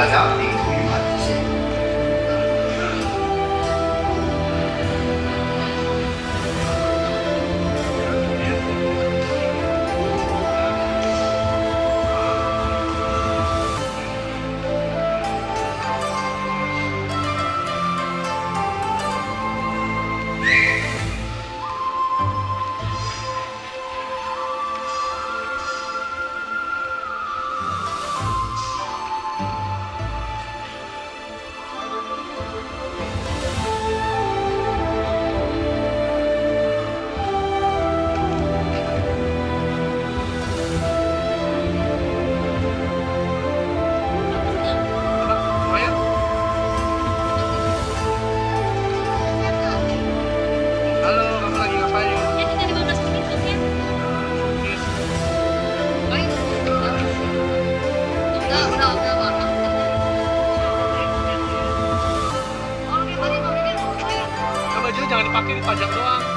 大家，明。Dipakai dipajang doang